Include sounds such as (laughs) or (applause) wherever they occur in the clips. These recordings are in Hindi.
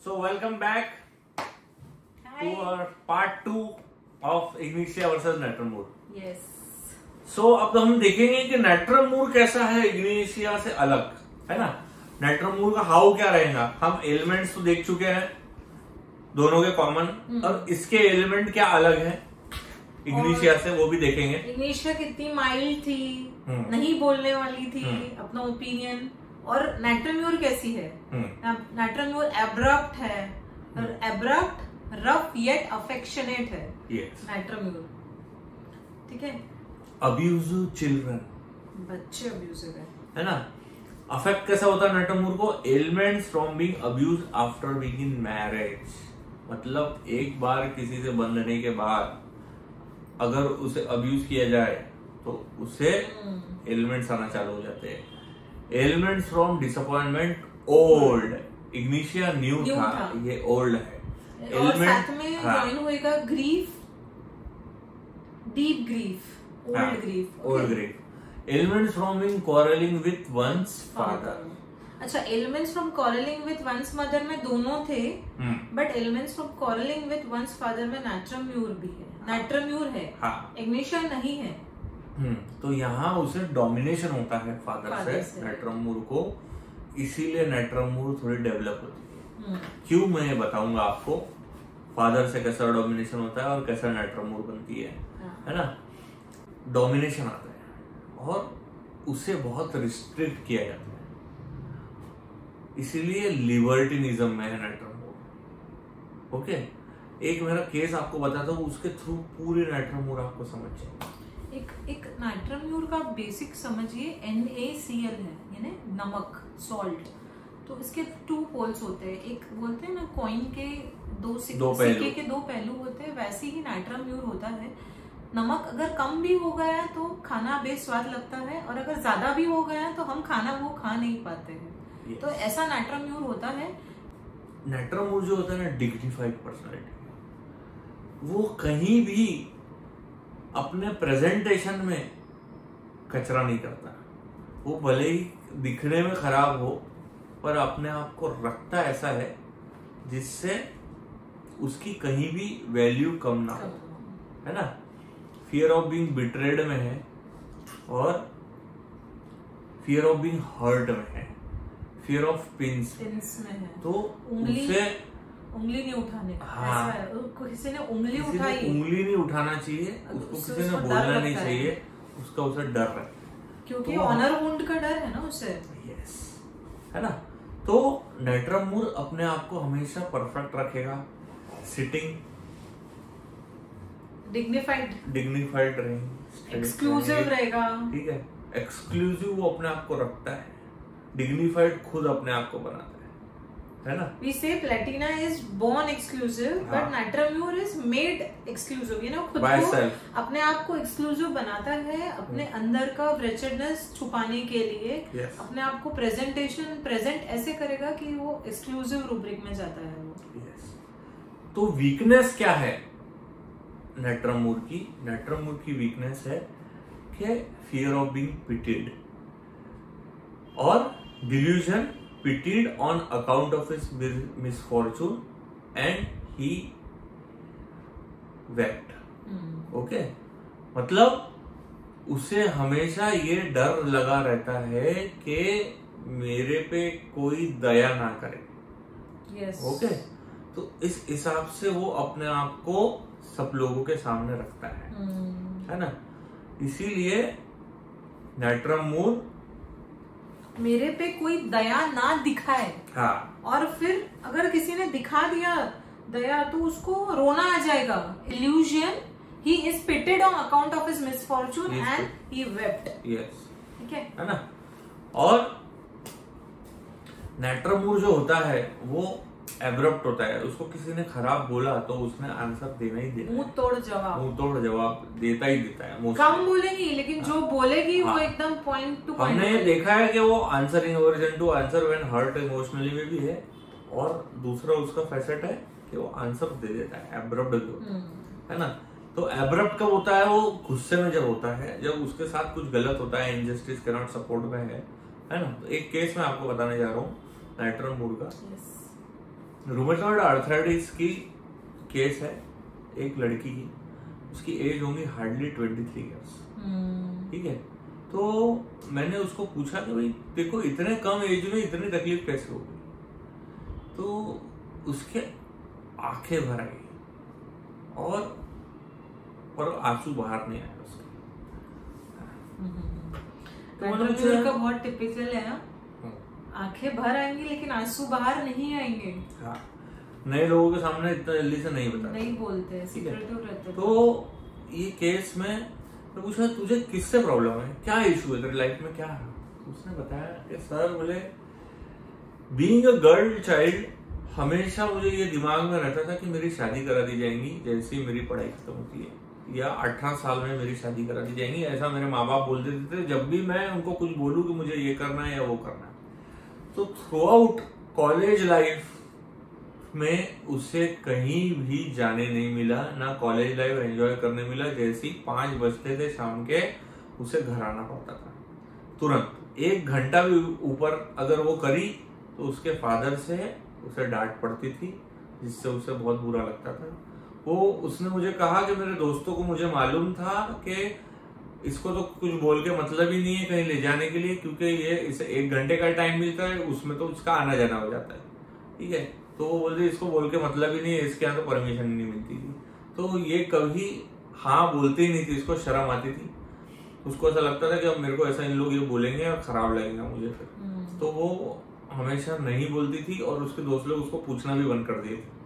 So welcome back to our part two of Ignitia versus Netromur. Yes so अब हम देखेंगे कि नेट्रमूर कैसा है इग्निशिया से अलग है ना? नेट्रमूर का हाउ क्या रहेगा? हम एलिमेंट्स तो देख चुके हैं दोनों के कॉमन और इसके एलिमेंट क्या अलग है? इग्निशिया से वो भी देखेंगे। इग्निशिया कितनी माइल्ड थी हम्म। नहीं बोलने वाली थी हम्म। अपना ओपिनियन और नाइट्रोम्यूर कैसी है? हम्म, नाइट्रोम्यूर एब्रप्ट है और एब्रप्ट रफ येट अफेक्शनेट है. नाइट्रोम्यूर ठीक है? अब्यूज चिल्ड्रन बच्चे अब्यूजिव है। है ना? अफेक्ट कैसा होता है नेटमूर को? Elements from being abused after being in marriage मतलब एक बार किसी से बंधने के बाद अगर उसे अब्यूज किया जाए तो उसे हम्म। एलिमेंट्स आना चालू हो जाते हैं। Elements from disappointment old Ignatia new था। ये ओल्ड है. और साथ में हाँ, ज्वाइन होएगा ग्रीफ डीप ग्रीफ हाँ, old grief old grief elements from being quarreling with one's father अच्छा elements from quarreling with one's mother में दोनों थे but elements from quarreling with one's father में नाइट्रोम्यूर भी है. नाइट्रोम्यूर है. हाँ. इग्निशिया नहीं है. तो यहाँ उसे डोमिनेशन होता है फादर Father से से। नेट्रमूर को। इसीलिए नेट्रमूर थोड़ी डेवलप होती है। हम्म, क्यों मैं बताऊँगा आपको? फादर से कैसा डोमिनेशन होता है और कैसा नेट्रमूर बनती है हाँ। है ना? डोमिनेशन आता है और उसे बहुत रिस्ट्रिक्ट किया जाता है। इसीलिए लिबर्टिनिज्म में है नेट्रमूर ओके एक मेरा केस आपको बताता हूँ उसके थ्रू पूरी नेट्रमूर आपको समझ जाएगी। एक एक नाइट्रोम्यूर का बेसिक समझिए एन ए सी एल है यानी नमक सॉल्ट तो इसके टू पोल्स होते हैं। एक बोलते हैं ना कॉइन के दो। सिक्के के दो पहलू होते हैं वैसे ही नाइट्रोम्यूर होता है। नमक अगर कम भी हो गया तो खाना बेस्वाद लगता है और अगर ज़्यादा भी हो गया तो हम खाना वो खा नहीं पाते हैं। Yes. तो ऐसा नाइट्रोम्यूर होता है। नेट्रोमूर जो होता है ना डिग्निफाइड पर्सनालिटी वो कहीं भी अपने प्रेजेंटेशन में कचरा नहीं करता। वो भले ही दिखने में खराब हो पर अपने आप को रखता ऐसा है जिससे उसकी कहीं भी वैल्यू कम ना हो। है ना? फियर ऑफ़ बीइंग बिट्रेड में है और फियर ऑफ़ बीइंग हर्ट में है। फियर ऑफ़ पिंस में है। तो उसे उंगली नहीं उठाने। हाँ। किसी ने उंगली उठाई। उंगली नहीं उठाना चाहिए उसको किसी ने बोलना नहीं चाहिए उसका उसे डर है। क्योंकि तो- ऑनर वुंड का डर है ना उसे यस है ना? तो नेट्रमूर अपने आप को हमेशा परफेक्ट रखेगा। सिटिंग डिग्निफाइड डिग्निफाइड रहेंगे एक्सक्लूसिव रहेगा। ठीक है? एक्सक्लूसिव वो अपने आप को रखता है। डिग्निफाइड खुद अपने आप को बनाता है। है ना we say Platina is born exclusive. But natrum mur is made exclusive ये ना खुद को. अपने आप को एक्सक्लूसिव बनाता है अपने अंदर का wretchedness छुपाने के लिए Yes. अपने आप को प्रेजेंटेशन प्रेजेंट ऐसे करेगा कि वो एक्सक्लूसिव रूब्रिक में जाता है वो Yes. तो वीकनेस क्या है नेट्रमूर की नेट्रमूर की वीकनेस है कि फियर ऑफ़ बीइंग पिटेड और delusion pitied on account of his misfortune and he wept hmm, okay मतलब उसे हमेशा ये डर लगा रहता है कि मेरे पे कोई दया ना करे। Yes. ओके तो इस हिसाब से वो अपने आप को सब लोगों के सामने रखता है। हम्म, है ना? इसीलिए नेट्रम मूर मेरे पे कोई दया ना दिखाए। हाँ। और फिर अगर किसी ने दिखा दिया दया तो उसको रोना आ जाएगा। Illusion he is pitied on account of his misfortune fortune and he wept yes ठीक है? है ना? और नेट्रमूर जो होता है वो एब्रप्ट होता है। उसको किसी ने खराब बोला तो उसने आंसर देना ही देना मुँह तोड़ जवाब। मुँह तोड़ जवाब देता ही देता है कम बोलेगी लेकिन जो बोलेगी वो हाँ। एकदम पॉइंट टू हमने ये देखा है कि वो answering origin to answer when hurt emotionally में भी है और दूसरा उसका फैसेट है कि वो आंसर दे देता है एब्रप्ट हम्म, है ना? तो एब्रप्ट कब होता है? वो गुस्से में जब होता है जब उसके साथ कुछ गलत होता है इनजस्टिस के नॉट सपोर्ट में है है ना? तो एक केस मैं आपको बताने जा रहा हूँ नाइट्रम मूड का रूमेटॉइड आर्थराइटिस की केस है एक लड़की की। उसकी एज होंगी hardly twenty three years hmm, ठीक है? तो मैंने उसको पूछा कि भाई देखो इतने कम एज में इतनी तकलीफ़ कैसे हो गई? तो उसके आँखें भर आई और और आँसू बाहर नहीं आए उसके। तो कंट्रोल पूछा- का बहुत टिपिकल है ना आँखें भर आएँगी लेकिन आँसू बाहर नहीं आएँगे। हाँ नए लोगों के सामने इतना जल्दी से नहीं बता नहीं बोलते रहते। तो ये केस में मैं पूछा तुझे किससे प्रॉब्लम है? क्या इशू है तेरी लाइफ में? क्या? है तो उसने बताया कि सर बोले बीइंग अ गर्ल चाइल्ड हमेशा मुझे ये दिमाग में रहता था कि मेरी शादी करा दी जाएँगी जैसे ही मेरी पढ़ाई खत्म होती है। या अठारह साल में मेरी शादी करा दी जाएगी ऐसा मेरे माँ बाप बोल देते थे जब भी मैं उनको कुछ बोलूँ कि मुझे ये करना है या वो करना है। तो थ्रू आउट कॉलेज लाइफ में उसे कहीं भी जाने नहीं मिला, ना कॉलेज लाइफ एंजॉय करने मिला, जैसे ही पाँच बजते थे शाम के, उसे घर आना पड़ता था। तुरंत, एक घंटा भी ऊपर अगर वो करी तो उसके फादर से उसे डांट पड़ती थी, जिससे उसे बहुत बुरा लगता था। वो, उसने मुझे कहा कि मेरे दोस्तों को मुझे मालूम था कि इसको तो कुछ बोल के मतलब ही नहीं है कहीं ले जाने के लिए क्योंकि ये इसे एक घंटे का टाइम मिलता है उसमें तो उसका आना जाना हो जाता है। ठीक है? तो वो बोलते इसको बोल के मतलब ही नहीं है इसके यहाँ तो परमिशन नहीं मिलती थी। तो ये कभी हाँ बोलते ही नहीं थी इसको शर्म आती थी। उसको ऐसा लगता था कि अब मेरे को ऐसा इन लोग ये बोलेंगे और खराब लगेगा मुझे फिर। हम्म, तो वो हमेशा नहीं बोलती थी और उसके दोस्त लोग उसको पूछना भी बंद कर दिए थे।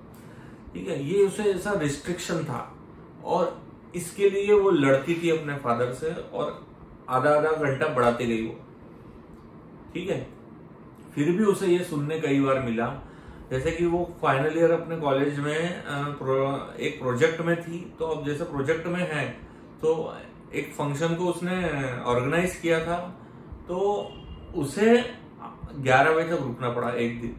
ठीक है? ये उसे ऐसा रिस्ट्रिक्शन था। और इसके लिए वो लड़ती थी अपने फादर से और आधा आधा घंटा बढ़ाती गई वो। ठीक है? फिर भी उसे ये सुनने कई बार मिला। जैसे कि वो फाइनल ईयर अपने कॉलेज में एक प्रोजेक्ट में थी तो अब जैसे प्रोजेक्ट में है तो एक फ़ंक्शन को उसने ऑर्गेनाइज किया था तो उसे 11 बजे तक रुकना पड़ा एक दिन,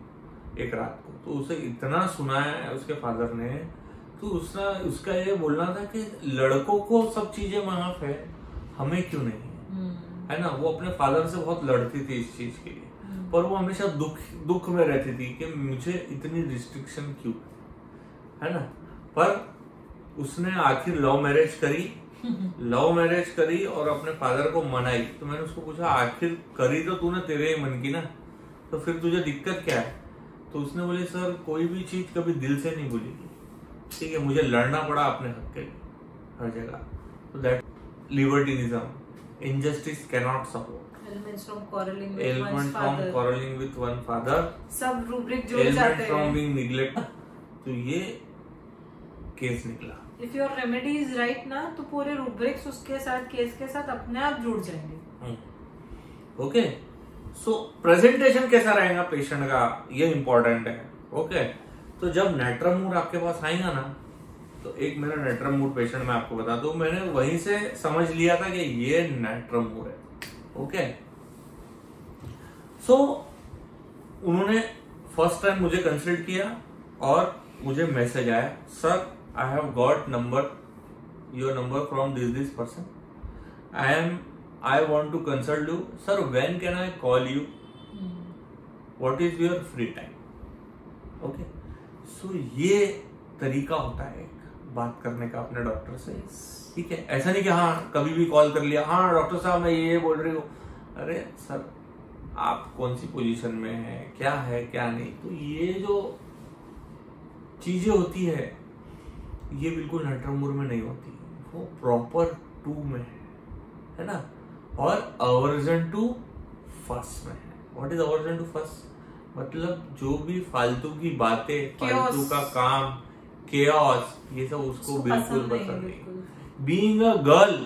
एक रात को। तो उसे इतना सुनाया उसके फादर ने तो उसका उसका ये बोलना था कि लड़कों को सब चीज़ें माफ़ है हमें क्यों नहीं हम्म, है ना? वो अपने फादर से बहुत लड़ती थी इस चीज़ के लिए। पर वो हमेशा दुख दुख में रहती थी कि मुझे इतनी रिस्ट्रिक्शन क्यों? है ना? पर उसने आखिर लव मैरिज करी (laughs) लव मैरिज करी और अपने फादर को मनाई। तो मैंने उसको पूछा आखिर करी तो तूने तेरे ही मन की ना? तो फिर तुझे दिक्कत क्या है? तो उसने बोली सर कोई भी चीज़ कभी दिल से नहीं भूलेगी। ठीक है मुझे लड़ना पड़ा अपने हक के लिए हर जगह। तो that libertinism injustice cannot support elements from quarreling with ailment one's from father. quarreling with one father. सब रूब्रिक जुड़ जाते from हैं। being neglect. तो ये केस निकला। If your remedy is right ना तो पूरे रूब्रिक्स उसके साथ केस के साथ अपने आप जुड़ जाएँगे। ओके सो प्रेजेंटेशन कैसा रहेगा पेशेंट का? ये इम्पोर्टेंट है। ओके तो जब नेट्रम मूड आपके पास आएगा ना तो एक मेरा नेट्रम मूड पेशेंट मैं आपको बता दूँ मैंने वहीं से समझ लिया था कि ये नेट्रम मूड है ओके सो so, उन्होंने फ़र्स्ट टाइम मुझे कंसल्ट किया और मुझे मैसेज आया sir I have got number your number from this this person I am I want to consult you sir when can I call you what is your free time okay so ये तरीका होता है एक बात करने का अपने डॉक्टर से। ठीक है? ऐसा नहीं कि हाँ कभी भी कॉल कर लिया हाँ डॉक्टर साहब मैं ये ये बोल रही हूँ। अरे सर आप कौन सी पोजीशन में है? क्या है क्या नहीं? तो ये जो चीज़ें होती है ये बिल्कुल नटरमुर में नहीं होती। वो प्रॉपर टू में है। है ना? और अवर्जन टू फ़र्स्ट में है। What is aversion to first मतलब जो भी फालतू की बातें फालतू का काम केओस ये सब उसको बिल्कुल पसंद नहीं। बीइंग अ गर्ल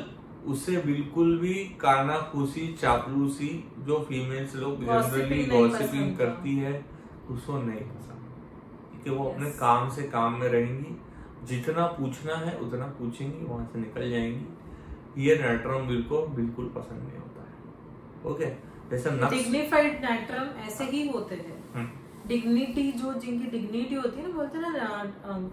उसे बिल्कुल भी काना फूसी चापलूसी जो फीमेल्स लोग जनरली गॉसिपिंग करती है उसको नहीं पसंद। क्योंकि वो अपने काम से काम में रहेंगी जितना पूछना है उतना पूछेंगी वहाँ से निकल जाएँगी। ये नेट्रम बिल को बिल्कुल पसंद नहीं होता है। ओके जैसे नक्स डिग्निफाइड नेट्रम ऐसे ही होते हैं। डिग्निटी जो जिनकी डिग्निटी होती है ना बोलते ना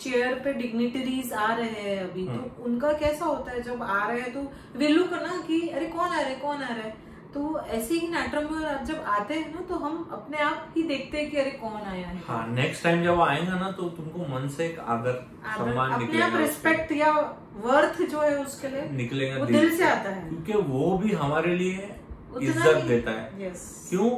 चेयर पे डिग्निटरीज आ रहे हैं अभी तो उनका कैसा होता है? जब आ रहे हैं तो वे लुक ना कि अरे कौन आ रहा है? कौन आ रहा है? तो ऐसे ही नेट्रम्योर जब आते हैं ना तो हम अपने आप ही देखते हैं कि अरे कौन आया है? हाँ नेक्स्ट टाइम जब वो आएगा ना तो तुमको मन से एक आदर आदर- सम्मान अपने आप। रिस्पेक्ट या वर्थ जो है उसके लिए निकलेगा वो दिल से आता है। क्योंकि वो भी हमारे लिए इज़्ज़त देता है। यस क्यों?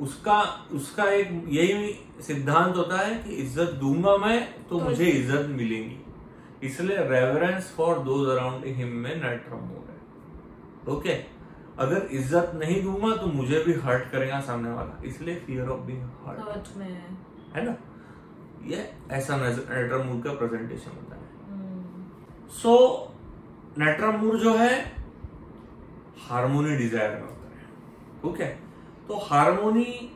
उसका उसका एक यही सिद्धांत होता है कि इज़्ज़त दूँगा मैं तो तो मुझे इज़्ज़त मिलेगी। इसलिए reverence for those around him में नेट्रम मोड है। ओके अगर इज़्ज़त नहीं दूँगा तो मुझे भी हर्ट करेगा सामने वाला। इसलिए फियर ऑफ़ बीइंग हर्ट है ना? ये ऐसा नेट्रम मूड का प्रेजेंटेशन होता है। सो नेट्रम मूड जो है हारमोनी डिज़ायर में होता है। ओके तो हारमोनी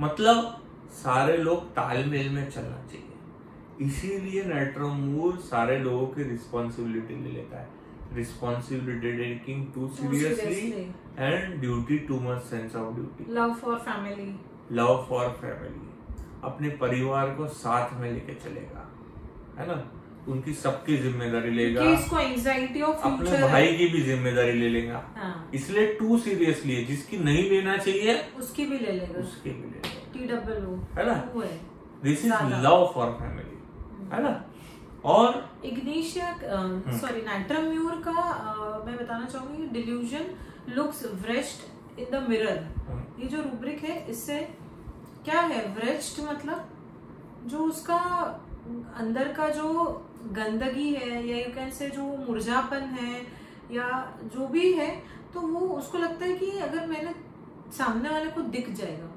मतलब सारे लोग तालमेल में चलना चाहिए। इसीलिए नेट्रम मूड सारे लोगों की रिस्पॉन्सिबिलिटी ले लेता है। Responsibility taking too seriously seriously. And duty too much sense of duty love for family love for family अपने परिवार को साथ में लेके चलेगा। है ना? उनकी सबकी ज़िम्मेदारी लेगा। कि इसको एंजाइटी ऑफ़ अपने भाई की भी ज़िम्मेदारी ले लेगा। हाँ। इसलिए टू सीरियसली है। जिसकी नहीं लेना चाहिए उसकी भी ले लेगा। उसकी भी ले लेगा। टी डब्ल्यू है ना? This is love for family है ना? और इग्निशिया। सॉरी नाइट्राम्यूर का अ, मैं बताना चाहूँगी delusion looks worst in the mirror ये जो रूब्रिक है इससे क्या है? व्रेस्ट मतलब? जो उसका अंदर का जो गंदगी है या यू कैन से जो मुरझापन है या जो भी है तो वो उसको लगता है कि अगर मैंने सामने वाले को दिख जाएगा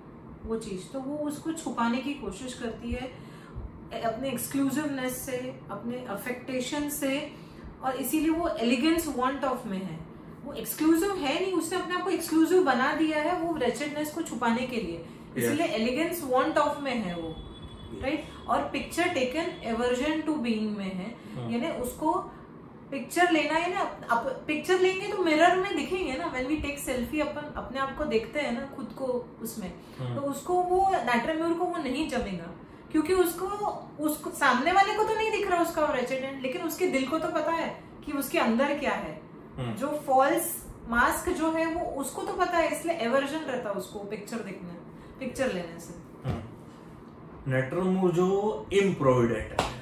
वो चीज़ तो वो उसको छुपाने की कोशिश करती है अपने एक्सक्लूसिवनेस से अपने अफेक्टेशन से और इसीलिए वो एलिगेंस वांट ऑफ़ में है। वो एक्सक्लूसिव है नहीं उसने अपने आप को एक्सक्लूसिव बना दिया है वो रेचेडनेस को छुपाने के लिए। इसीलिए एलिगेंस वांट ऑफ़ में है वो। राइट और picture taken aversion to being में है। हम्म। यानी उसको पिक्चर लेना है ना अप पिक्चर लेंगे तो मिरर में दिखेंगे ना। व्हेन वी टेक सेल्फी अपन अपने आप को देखते हैं ना खुद को उसमें। हम्म। तो उसको वो नाइट्राम्यूर को वो नहीं जमेगा। क्योंकि उसको उसको सामने वाले को तो नहीं दिख रहा उसका रेसिडेंट लेकिन उसके दिल को तो पता है कि उसके अंदर क्या है। हम्म। जो फॉल्स मास्क जो है वो उसको तो पता है इसलिए एवर्जन रहता है उसको पिक्चर देखने पिक्चर लेने से। नेट्रम मूड जो इम्प्रोविडेंट है।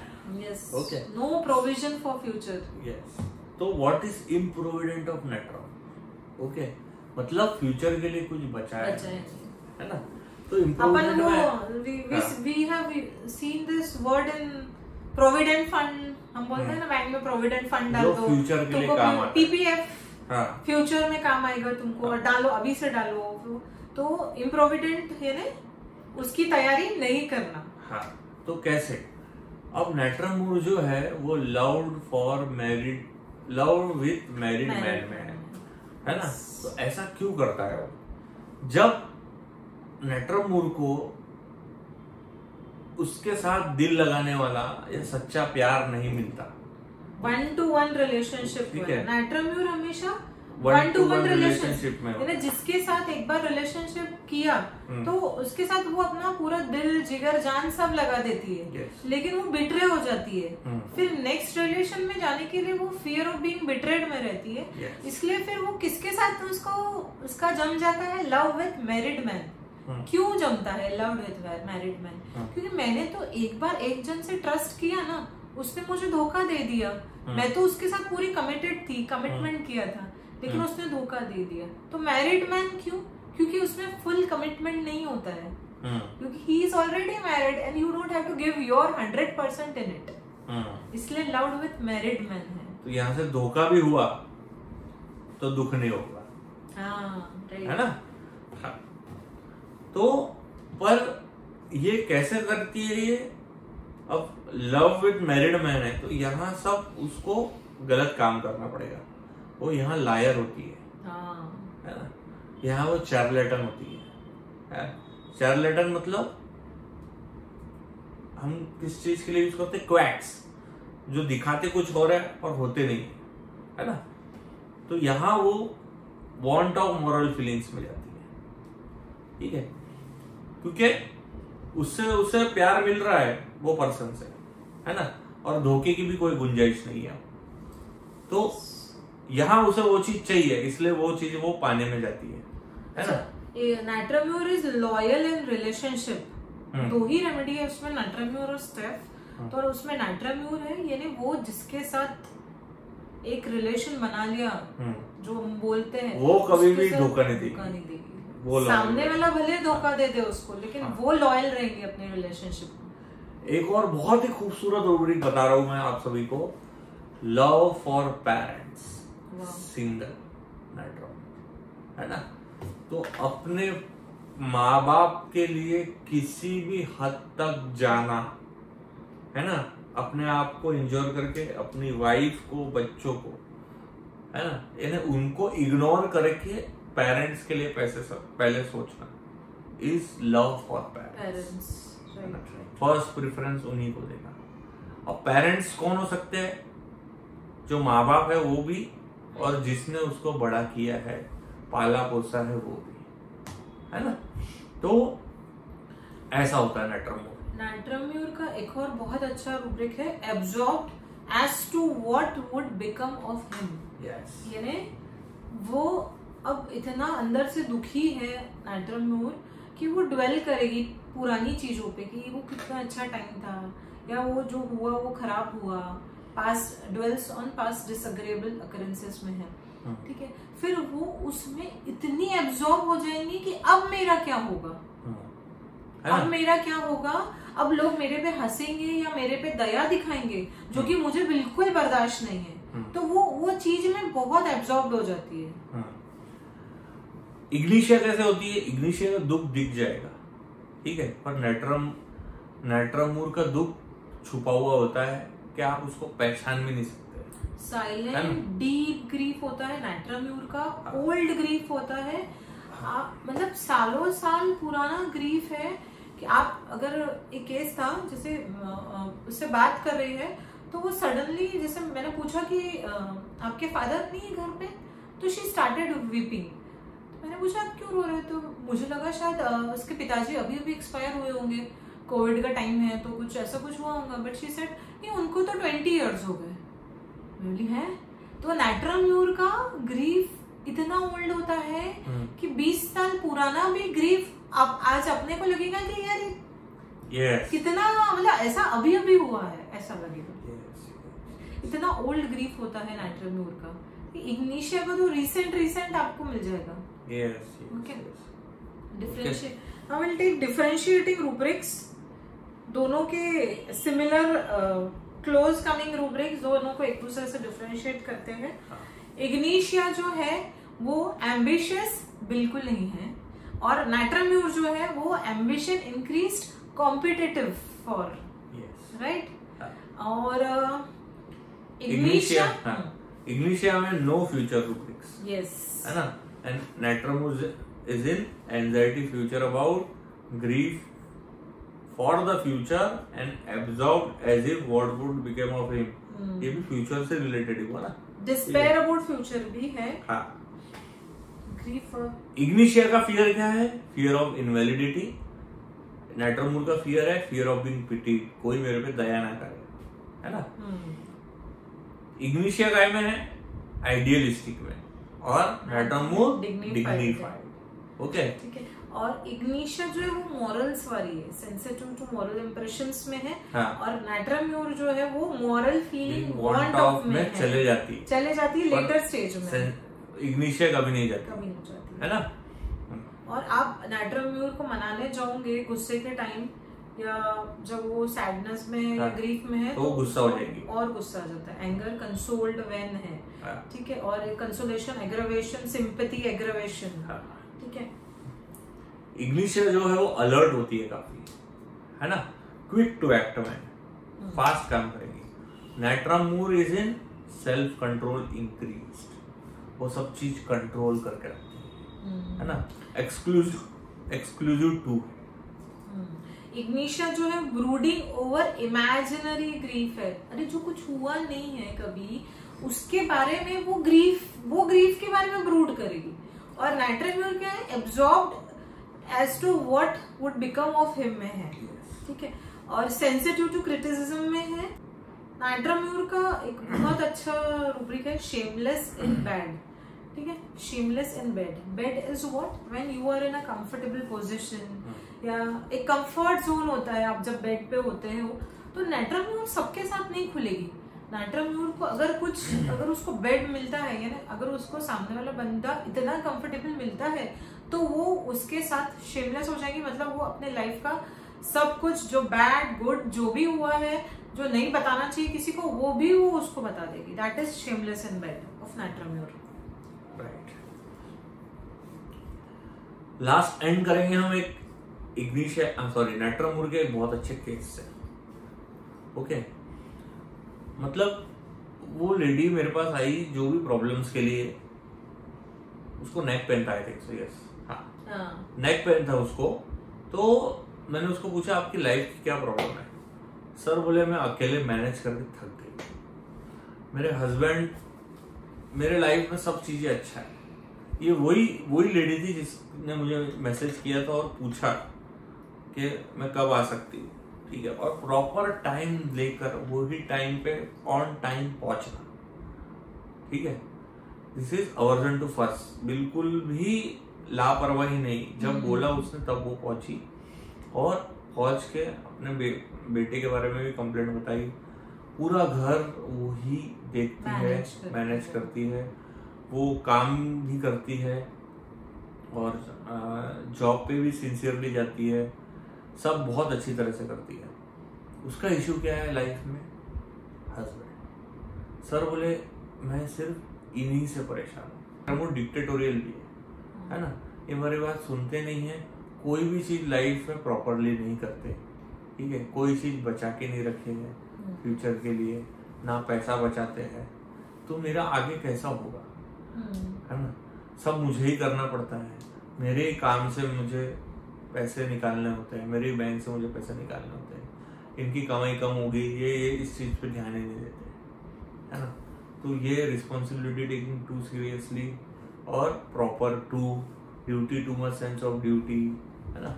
Okay. No provision for future yes तो what is improvident of natrum okay मतलब फ्यूचर के लिए कुछ बचा है। है। ना? तो अपन इम्प्रोविडेंट वो हाँ। We have seen this word in provident fund हम बोलते हैं ना बैंक में प्रोविडेंट फंड डाल दो। future के लिए काम आता है। पीपीएफ हाँ। फ्यूचर में काम आएगा तुमको और डालो अभी से डालो। तो इम्प्रोविडेंट है ना उसकी तैयारी नहीं करना। हाँ तो कैसे? अब नेट्रम मूड जो है वो loved for married love with married man में है। है ना? तो ऐसा क्यों करता है वो? जब नेट्रम मूड को उसके साथ दिल लगाने वाला या सच्चा प्यार नहीं मिलता। वन टू वन रिलेशनशिप ठीक है। नाइट्राम्यूर हमेशा वन टू वन रिलेशनशिप में यानी जिसके साथ एक बार रिलेशनशिप किया हम्म। तो उसके साथ वो अपना पूरा दिल जिगर जान सब लगा देती है Yes. लेकिन वो बिट्रे हो जाती है हम्म। फिर नेक्स्ट रिलेशन में जाने के लिए वो फियर ऑफ़ बीइंग बिट्रेड में रहती है Yes. इसलिए फिर वो किसके साथ उसको उसका जम जाता है लव विथ मैरिड मैन। क्यों जमता है लव विथ मैरिड मैन। क्योंकि मैंने तो एक बार एक जन से ट्रस्ट किया ना उसने मुझे धोखा दे दिया हम्म। मैं तो उसके साथ पूरी कमिटेड थी कमिटमेंट किया था लेकिन हम्म। उसने धोखा दे दिया। तो मैरिड मैन क्यों? क्योंकि उसमें फुल कमिटमेंट नहीं होता है। हम्म, क्योंकि he is already married and you don't have to give your hundred percent in it. इसलिए लव विथ मैरिड मैन है। तो यहाँ से धोखा भी हुआ तो दुख नहीं होगा। हाँ है ना? हाँ। तो पर ये कैसे करती है ये? अब लव विद मैरिड मैन है तो यहाँ सब उसको गलत काम करना पड़ेगा। वो यहाँ लायर होती है। हाँ। है ना? यहाँ वो चार्लेटन होती है, है? चार्लेटन मतलब हम किस चीज़ के लिए यूज़ करते हैं? क्वैक्स जो दिखाते कुछ और है और होते नहीं है। है ना? तो यहाँ वो वॉन्ट ऑफ़ मॉरल फीलिंग्स में जाती है। ठीक है? क्योंकि उससे उसे प्यार मिल रहा है वो पर्सन से। है ना? और धोखे की भी कोई गुंजाइश नहीं है। तो यहाँ उसे वो चीज़ चाहिए इसलिए वो चीज़ वो पाने में जाती है है ना natrum mur is loyal in relationship hmm. दो ही रेमेडी है उसमें नाइट्राम्योर और स्टेफ हाँ। तो उसमें नाइट्राम्योर है यानी वो जिसके साथ एक रिलेशन बना लिया हम्म, जो हम बोलते हैं वो कभी भी धोखा नहीं देगी। नहीं देगी वो सामने वाला भले धोखा दे दे उसको लेकिन हाँ। वो लॉयल रहेगी अपने रिलेशनशिप में एक और बहुत ही खूबसूरत रूब्रिक बता रहा हूँ मैं आप सभी को love for parents. Single natrum है ना? तो अपने माँ बाप के लिए किसी भी हद तक जाना है ना? अपने आप को इंजोर करके अपनी वाइफ को बच्चों को है ना? यानी उनको इग्नोर करके पेरेंट्स के लिए पैसे सब पहले सोचना। Is love for parents first preference उन्हीं को देना। और पेरेंट्स कौन हो सकते हैं? जो माँ बाप है वो भी और जिसने उसको बड़ा किया है पाला पोसा है वो भी। है ना? तो ऐसा होता है नेटरमो नाइट्राम्योर का एक और बहुत अच्छा रूब्रिक है absorb as to what would become of him yes यानी वो अब इतना अंदर से दुखी है नाइट्राम्योर कि वो ड्वेल करेगी पुरानी चीज़ों पे कि वो कितना अच्छा टाइम था या वो जो हुआ वो खराब हुआ। Past dwells on past disagreeable occurrences में है। हम्म। ठीक है? फिर वो उसमें इतनी एब्जॉर्ब हो जाएँगी कि अब मेरा क्या होगा? अब मेरा क्या होगा? अब लोग मेरे पे हंसेंगे या मेरे पे दया दिखाएँगे जो कि मुझे बिल्कुल बर्दाश्त नहीं है। तो वो वो चीज़ में बहुत एब्जॉर्ब हो जाती है। इग्निशिया कैसे होती है? इग्निशिया का दुख दिख जाएगा ठीक है? पर नेट्रम नेट्रमूर का दुख छुपा हुआ होता है कि आप उसको पहचान भी नहीं सकते। साइलेंट डीप ग्रीफ होता है नाइट्राम्यूर का हाँ। ओल्ड ग्रीफ होता है। आप मतलब सालों साल पुराना ग्रीफ है कि आप अगर एक केस था जैसे उससे बात कर रही है तो वो सडनली जैसे मैंने पूछा कि आपके फादर नहीं है घर पे? तो शी स्टार्टेड वीपिंग मैंने पूछा आप क्यों रो रहे हो? तो मुझे लगा शायद उसके पिताजी अभी अभी एक्सपायर हुए होंगे। कोविड का टाइम है तो कुछ ऐसा कुछ हुआ होगा? बट शी सेड नहीं उनको तो ट्वेंटी इयर्स हो गए. बोली है? तो नाइट्राम्यूर का ग्रीफ इतना ओल्ड होता है हम्म। कि 20 साल पुराना भी ग्रीफ अब आज अपने को लगेगा कि यार यस कितना मतलब ऐसा अभी अभी हुआ है ऐसा लगेगा। इतना ओल्ड ग्रीफ होता है नाइट्राम्यूर का इग्निशिया का तो रिसेंट रिसेंट आपको मिल जाएगा। Yes Okay. Differentiate I will take differentiating rubrics दोनों के सिमिलर क्लोज कमिंग रूब्रिक्स दोनों को एक दूसरे से डिफरेंशिएट करते हैं। इग्निशिया जो है वो एम्बिशियस बिल्कुल नहीं है। और नाइट्राम्यूर जो है वो ambition increase competitive for right और इग्निशिया इग्निशिया इग्निशिया में नो फ्यूचर रूब्रिक्स यस है ना? And natrum mur is in anxiety future about grief for the future and absorb as if what would become of him ये भी फ्यूचर से रिलेटेड ही हुआ ना? डिस्पेयर अबाउट फ्यूचर भी है। हाँ। इग्निशिया का फियर क्या है? फियर ऑफ़ इनवेलिडिटी नाइट्रोमूर का फियर है फियर ऑफ़ बीइंग पिटी कोई मेरे पे दया ना करे। है ना? इग्निशिया काय में है? आइडियलिस्टिक में। और Dignified. डिग्निफाइड ओके ठीक है। और इग्निशिया जो है वो मॉरल्स वाली है। सेंसिटिव टू मॉरल इंप्रेशंस में है हाँ। और नाइट्राम्यूर जो है वो मॉरल फीलिंग वांट ऑफ़ में में चले जाती है। चले जाती है लेटर स्टेज में। इग्निशिया कभी नहीं जाती। कभी नहीं जाती। है ना? और आप नाइट्राम्यूर को मनाने जाओगे गुस्से के टाइम या जब वो सैडनेस में या हाँ। ग्रीफ में है तो गुस्सा हो जाएगी। और गुस्सा आ जाता है। एंगर कंसोल्ड वेन है। हाँ। ठीक है? और कंसोलेशन एग्रवेशन सिंपथी एग्रवेशन है। इग्निशिया जो है वो अलर्ट होती है काफ़ी है ना? क्विक टू एक्ट में फास्ट काम करेगी। Natrum mur is in self control increase वो सब चीज़ कंट्रोल करके रखती है। है ना? एक्सक्लूसिव एक्सक्लूसिव टू इग्निशिया जो है ब्रूडिंग ओवर इमेजिनरी ग्रीफ है। अरे जो कुछ हुआ नहीं है कभी उसके बारे में वो ग्रीफ वो ग्रीफ के बारे में ब्रूड करेगी। और नाइट्राम्यूर क्या है? Absorb as to what would become of him में है। ठीक है? और सेंसिटिव टू क्रिटिसिज्म में है। नाइट्राम्यूर का एक बहुत अच्छा रूब्रिक है शेमलेस इन बैड ठीक है? Shameless in bed bed is what when you are in a comfortable position या एक कंफर्ट जोन होता है आप जब बेड पे होते हो तो नेट्रम्यूर सबके साथ नहीं खुलेगी। नेट्रम्यूर को अगर कुछ अगर उसको बेड मिलता है यानी अगर उसको सामने वाला बंदा इतना कंफर्टेबल मिलता है तो वो उसके साथ शेमलेस हो जाएगी मतलब वो अपने लाइफ का सब कुछ, जो बैड गुड जो भी हुआ है, जो नहीं बताना चाहिए किसी को, वो भी वो उसको बता देगी। That is shameless in bed of natrum mur right last end करेंगे हम एक इग्निश है सॉरी नेट्रमूर के बहुत अच्छे केस से। ओके मतलब वो लेडी मेरे पास आई जो भी प्रॉब्लम्स के लिए, उसको नेक पेन था आई थिंक सो यस हाँ नेक पेन था उसको तो मैंने उसको पूछा, आपकी लाइफ की क्या प्रॉब्लम है? सर बोले, मैं अकेले मैनेज करके थक गई मेरे हस्बैंड मेरे लाइफ में सब चीज़ें अच्छा है। ये वही वही लेडी थी जिसने मुझे मैसेज किया था और पूछा कि मैं कब आ सकती हूँ। ठीक है, और प्रॉपर टाइम लेकर, वही टाइम पे ऑन टाइम पहुँचना। ठीक है? This is aversion to first बिल्कुल भी लापरवाही नहीं। जब हम्म। बोला उसने तब वो पहुँची। और पहुँच के अपने बे, बेटे के बारे में भी कंप्लेंट बताई। पूरा घर वो ही देखती है मैनेज करती है। वो काम भी करती है और जॉब पे भी सिंसियरली जाती है। सब बहुत अच्छी तरह से करती है। उसका इशू क्या है लाइफ में? हस्बैंड सर बोले मैं सिर्फ़ इन्हीं से परेशान हूँ। वो डिक्टेटोरियल भी है। है ना? ये हमारी बात सुनते नहीं है कोई भी चीज़ लाइफ में प्रॉपरली नहीं करते ठीक है? कोई चीज़ बचा के नहीं रखे है फ्यूचर हम्म। के लिए ना पैसा बचाते हैं तो मेरा आगे कैसा होगा? हम्म। है ना? सब मुझे ही करना पड़ता है। मेरे काम से मुझे पैसे निकालने होते हैं मेरे बैंक से मुझे पैसे निकालने होते हैं। इनकी कमाई कम होगी ये ये इस चीज़ पे ध्यान ही नहीं देते है ना? तो ये रिस्पॉन्सिबिलिटी टेकिंग टू सीरियसली और proper to duty too much sense of duty है ना?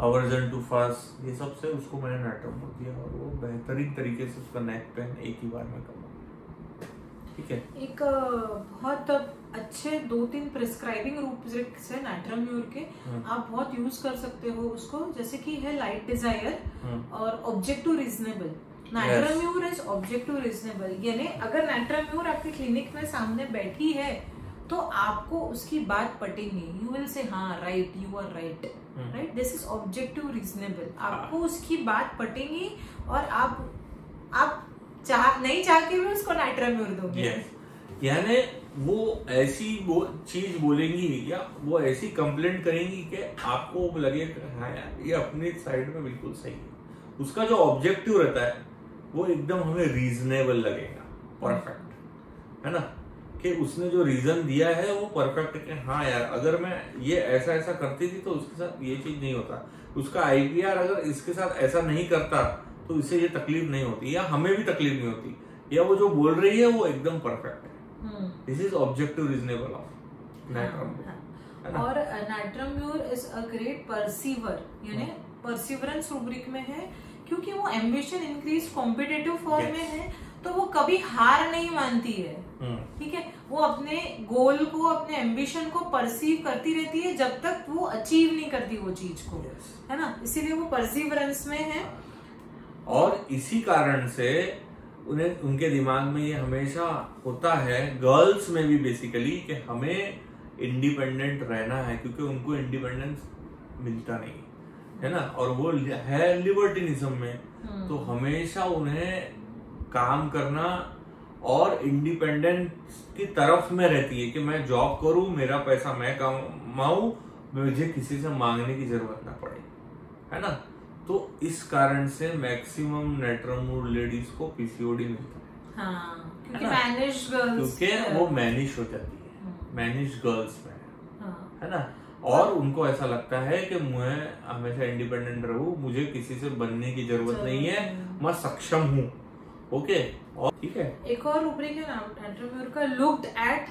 अवर्जन टू फास्ट ये सबसे उसको मैंने नाटक बोल दिया और वो बेहतरीन तरीके से उसका नेक पेन एक ही बार में कमा ठीक है? एक बहुत अच्छे दो तीन प्रिस्क्राइबिंग रूप से नाट्रम्यूर के हाँ। आप बहुत यूज़ कर सकते हो उसको। जैसे कि है लाइट डिज़ायर हाँ। और objective reasonable natrum mur is objective reasonable यानी अगर नाइट्राम्यूर आपके क्लिनिक में सामने बैठी है तो आपको उसकी बात पटेंगे यू विल से हाँ right you are right right this is objective reasonable आपको उसकी बात पटेंगी और आप आप चाह नहीं चाह के भी उसको नाइट्राम्यूर दोगे। यानी वो ऐसी वो चीज़ बोलेंगी या वो ऐसी कंप्लेंट करेंगी कि आपको लगे हाँ यार ये अपनी साइड में बिल्कुल सही है। उसका जो ऑब्जेक्टिव रहता है वो एकदम हमें रीजनेबल लगेगा। परफेक्ट है ना? कि उसने जो रीजन दिया है वो परफेक्ट है। हाँ यार अगर मैं ये ऐसा ऐसा करती थी तो उसके साथ ये चीज़ नहीं होता। उसका आईपीआर अगर इसके साथ ऐसा नहीं करता तो इसे ये तकलीफ़ नहीं होती या हमें भी तकलीफ़ नहीं होती। या वो जो बोल रही है वो एकदम परफेक्ट है। This is objective reasonable of और natrum mur is a great perceiver यानी परसिवरेंस रूब्रिक में है क्योंकि वो एम्बिशन इंक्रीज कॉम्पिटेटिव फॉर्म में है तो वो कभी हार नहीं मानती है। ठीक है? वो अपने गोल को अपने एम्बिशन को परसीव करती रहती है जब तक वो अचीव नहीं करती वो चीज़ को yes. है ना? इसीलिए वो परसिवरेंस में है। और इसी कारण से उन्हें उनके दिमाग में ये हमेशा होता है गर्ल्स में भी बेसिकली कि हमें इंडिपेंडेंट रहना है क्योंकि उनको इंडिपेंडेंस मिलता नहीं है ना? और वो है लिबर्टिनिज्म में हम्म। तो हमेशा उन्हें काम करना और इंडिपेंडेंस की तरफ़ में रहती है कि मैं जॉब करूँ मेरा पैसा मैं कमाऊं मुझे किसी से मांगने की ज़रूरत ना पड़े है ना? तो इस कारण से मैक्सिमम नेट्रमूड लेडीज़ को पीसीओडी मिलता है हाँ, क्योंकि वो मैनिश हो जाती है मैनिश हाँ। गर्ल्स में हाँ। है ना? और उनको ऐसा लगता है कि मैं हमेशा इंडिपेंडेंट रहूँ मुझे किसी से बनने की ज़रूरत नहीं है मैं सक्षम हूँ ओके और ठीक है। एक और रूब्रिक है ना एंटरप्रेन्योर का looked at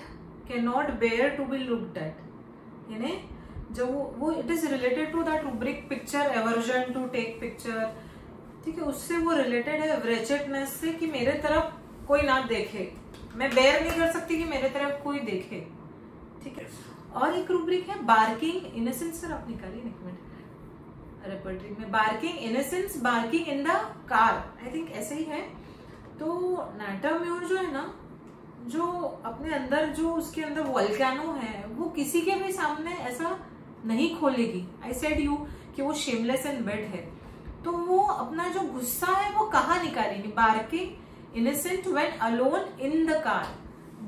can not bear to be looked at यानी वो it is related to that rubric picture aversion to take picture ठीक है, उससे वो रिलेटेड है से कि मेरे तरफ़ कोई ना देखे। मैं बेयर नहीं कर सकती कि मेरे तरफ़ कोई देखे। ठीक है, और एक रूब्रिक है बार्किंग इनसेंस सर, आप निकालिए एक मिनट। रेपर्टरी में barking incense barking in the car I think ऐसे ही है। तो नाटाम्योर जो है ना, जो अपने अंदर जो उसके अंदर वॉल्केनो है, वो किसी के भी सामने ऐसा नहीं खोलेगी। आई सेड यू कि वो शेमलेस एंड बेड है। तो वो अपना जो गुस्सा है, वो कहाँ निकालेगी? Barking innocent when alone in the car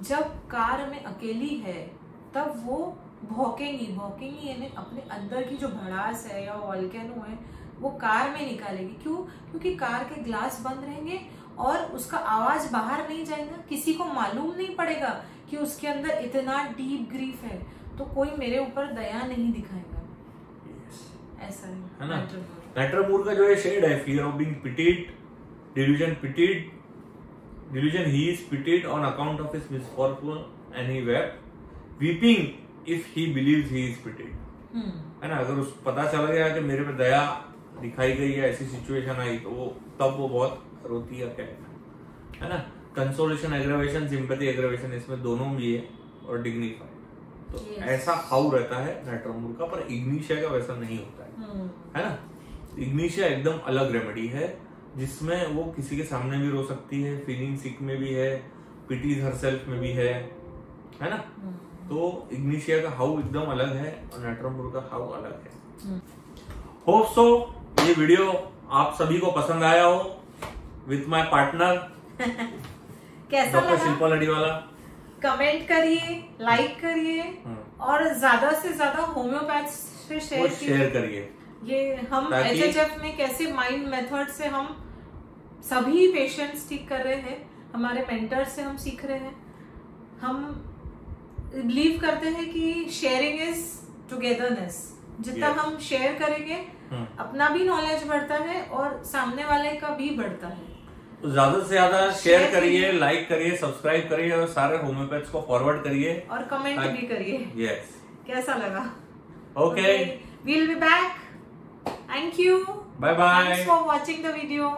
जब कार में अकेली है, तब वो भौकेंगी। भौकेंगी यानी अपने अंदर की जो भड़ास है या वॉल्केनो है, वो कार में निकालेगी। क्यों? क्योंकि कार के ग्लास बंद रहेंगे और उसका आवाज़ बाहर नहीं जाएगा किसी को मालूम नहीं पड़ेगा कि उसके अंदर इतना डीप ग्रीफ है। तो कोई मेरे ऊपर दया नहीं दिखाएगा। ऐसा है। है ना? नेट्रमूर का जो है शेड है fear of being pitied delusion pitied delusion he is pitied on account of his misfortune and he wept weeping if he believes he is pitied है ना? अगर उस पता चल गया कि मेरे पे दया दिखाई गई है ऐसी सिचुएशन आई तो वो तब वो बहुत रोती है है ना? कंसोलेशन एग्रेवेशन सिंपैथी एग्रेवेशन इसमें दोनों भी है और डिग्निफाइड तो Yes. ऐसा हाउ रहता है नेट्रोमूर का पर इग्निशिया का वैसा नहीं होता है। हम्म। है ना? इग्निशिया एकदम अलग रेमेडी है जिसमें वो किसी के सामने भी रो सकती है फीलिंग सिक में भी है पिटीज हर सेल्फ में भी है। है ना? तो इग्निशिया का हाउ एकदम अलग है और नेट्रोमूर का हाउ अलग है। होप सो ये वीडियो आप सभी को पसंद आया हो। विथ माय पार्टनर कैसा लगा? शिल्पा लड़ीवाला कमेंट करिए लाइक करिए हम्म। और ज़्यादा से ज़्यादा होम्योपैथ से शेयर शेयर करिए। ये हम एच में कैसे माइंड मेथड से हम सभी पेशेंट्स ठीक कर रहे हैं हमारे मेंटर से हम सीख रहे हैं। हम बिलीव करते हैं कि शेयरिंग इज़ टुगेदरनेस जितना Yes. हम शेयर करेंगे हम्म। अपना भी नॉलेज बढ़ता है और सामने वाले का भी बढ़ता है। ज़्यादा से ज़्यादा शेयर करिए। लाइक करिए सब्सक्राइब करिए और सारे होम्योपैथ को फॉरवर्ड करिए। और कमेंट भी करिए। यस कैसा लगा? Okay will be back thank you bye bye for watching the video.